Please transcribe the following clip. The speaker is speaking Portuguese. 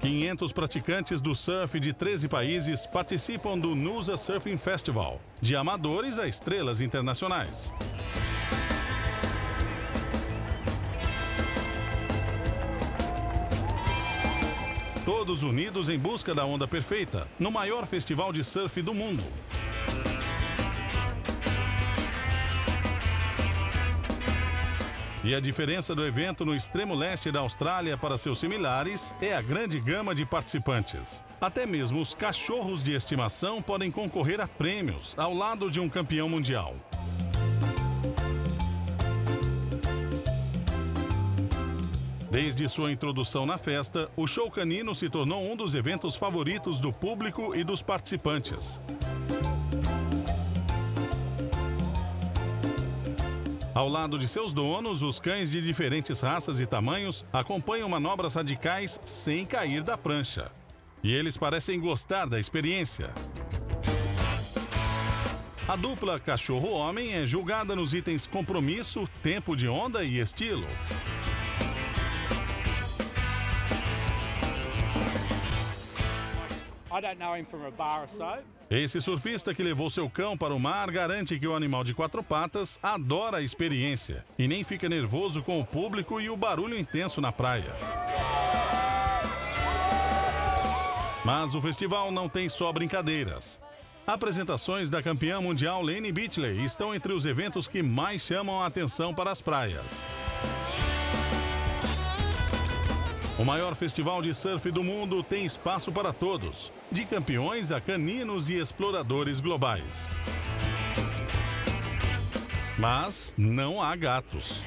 500 praticantes do surf de 13 países participam do Nusa Surfing Festival, de amadores a estrelas internacionais. Todos unidos em busca da onda perfeita, no maior festival de surf do mundo. E a diferença do evento no extremo leste da Austrália para seus similares é a grande gama de participantes. Até mesmo os cachorros de estimação podem concorrer a prêmios ao lado de um campeão mundial. Desde sua introdução na festa, o show canino se tornou um dos eventos favoritos do público e dos participantes. Ao lado de seus donos, os cães de diferentes raças e tamanhos acompanham manobras radicais sem cair da prancha. E eles parecem gostar da experiência. A dupla cachorro-homem é julgada nos itens compromisso, tempo de onda e estilo. Esse surfista que levou seu cão para o mar garante que o animal de quatro patas adora a experiência e nem fica nervoso com o público e o barulho intenso na praia. Mas o festival não tem só brincadeiras. Apresentações da campeã mundial Lane Beachley estão entre os eventos que mais chamam a atenção para as praias. O maior festival de surf do mundo tem espaço para todos, de campeões a caninos e exploradores globais. Mas não há gatos.